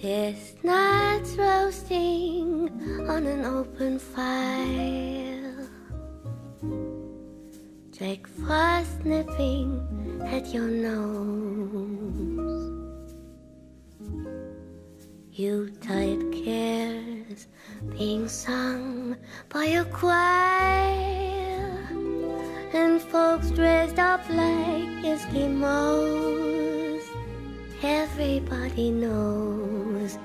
Chestnuts roasting on an open fire. Jack Frost nipping at your nose. You Yuletide cares being sung by a choir. And folks dressed up like Eskimos. Everybody knows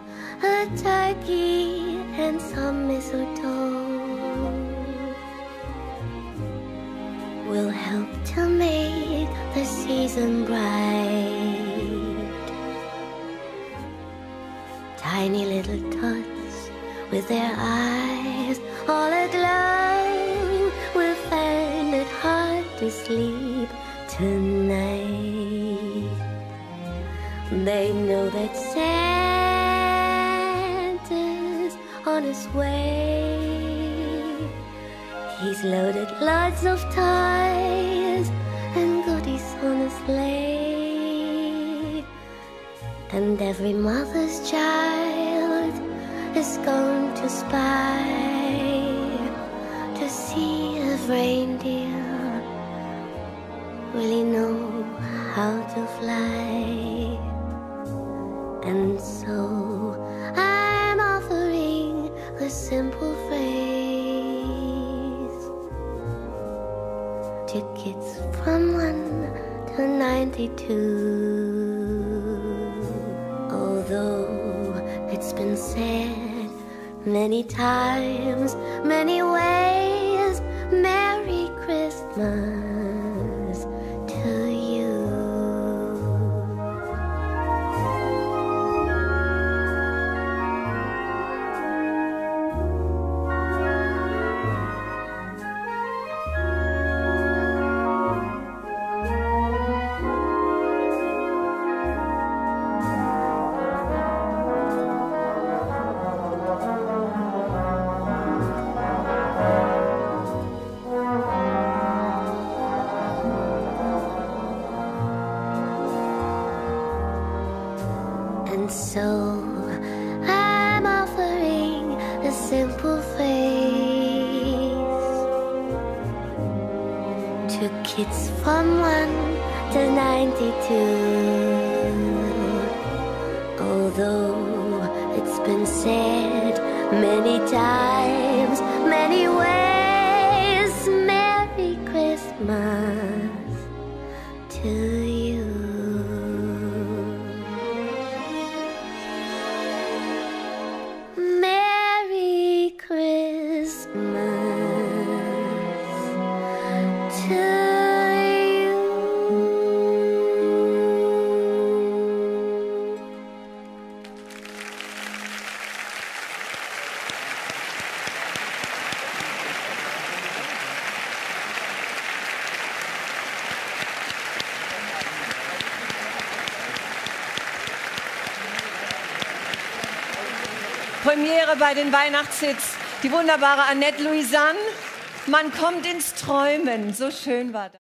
a turkey and some mistletoe will help to make the season bright. They know that Santa's on his way. He's loaded lots of toys and goodies on his sleigh. And every mother's child is going to spy to see if reindeer really know how to fly. And so I'm offering a simple phrase Tickets from 1 to 92. Although it's been said many times, And so I'm offering a simple face to kids from 1 to 92. Although it's been said many times, Premiere bei den Weihnachtshits. Die wunderbare Annette Louisanne. Man kommt ins Träumen. So schön war das.